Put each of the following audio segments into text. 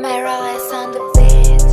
my roll on the bed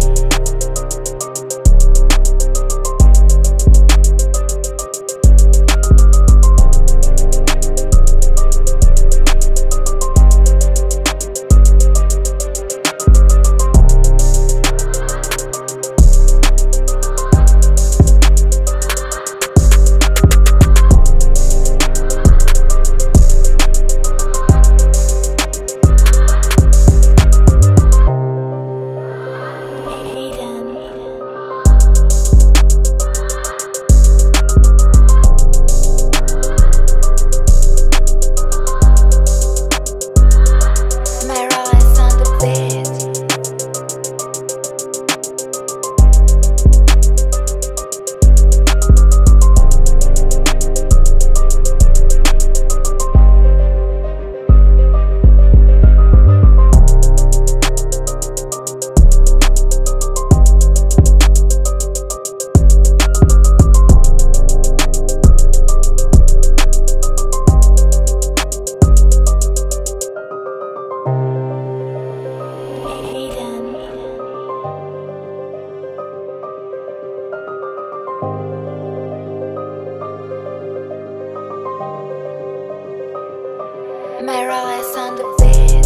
My role is on the beat